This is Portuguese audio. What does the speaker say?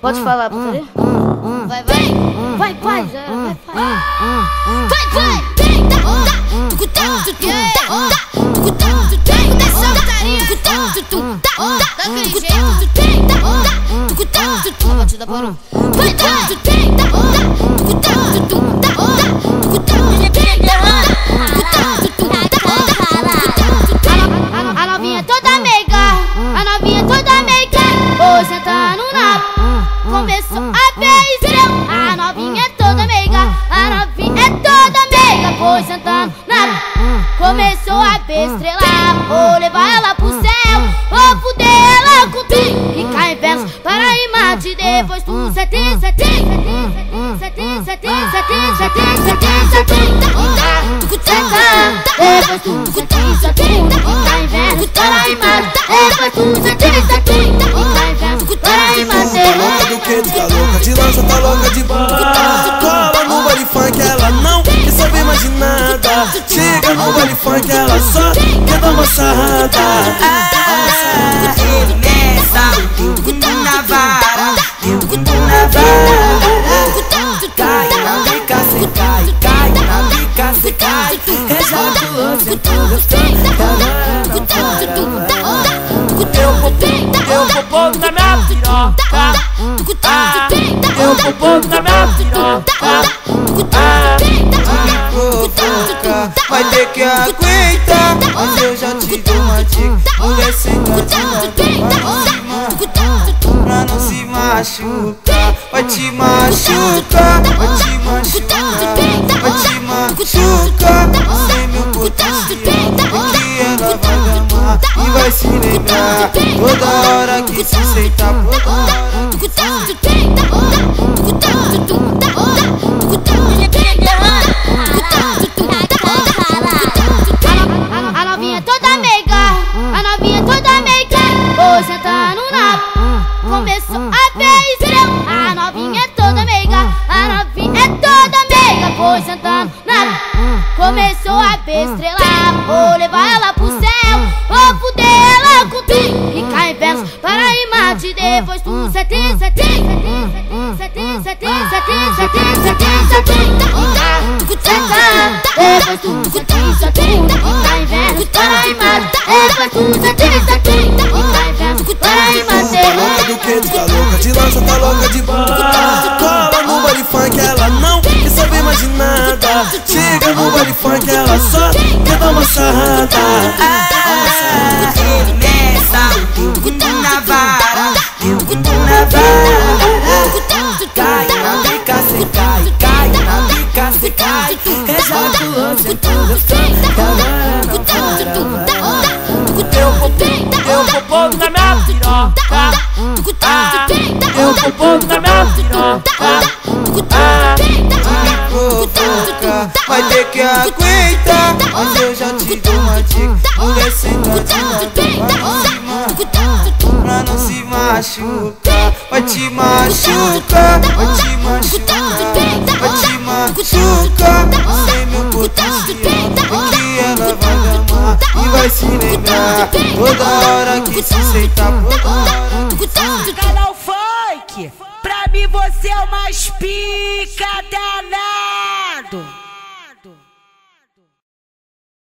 Pode falar, putaria? Vai, vai. Vai, pai. Vai, pai. Vai, pai. Tem, tá, tá. Tucu, tá, tu, tu, tá, tá. Tucu, tá, tu, tem, tá, tá. Tucu, tá, tu, tu, tá, tá. Tucu, tá, tu, tem, tá, tá. Tucu, tá, tu, tu. Batida, barulho. Vai, tá, tu, tem, tá, tá. Tucu, tá, tu, tu, tá. estrela Vou levar ela pro céu Vou fuder ela com trem E cá inverso para e mate Depois tu setem, setem Setem, setem, setem, setem, setem, setem, setem Depois tu setem, setem E cá inverso para e mate Depois tu setem, setem E cá inverso para e mate Louca do que? Tu tá louca de lança, tá louca de bunda Cola no body funk, ela não quer saber mais de nada Chega no body funk, ela só uma sarrada. Ele na vara, na vara. Cai na bica, cê cai, cai na bica, cê cai. Outro, eu tô gostando, tá Eu vou, eu vou pôr na minha piroca. Ah, eu vou pôr na minha piroca. Ah, vai ter que aguentar. Mas eu já sentadinha, pra não se machucar. Vai te machucar, vai te machucar, vai te machucar. Sem meu potencial, que ela vai amar e vai se lembrar. Toda hora que se sentar, toda tá louca de lança, tá louca de bunda. Cola no baile funk, ela não quer saber mais de nada. Chega no baile funk, ela só quer dar uma sarrada. Eu vou, pôr na minha piroca. Eu vou pôr na minha piroca. Vai ter que aguentar. Eu já te dou não se machucar. Vai te machucar, vai te machucar, vai te machucar. E vai se lembrar. Toda hora que se sentar. Canal Funk, pra mim você é o mais pica danado.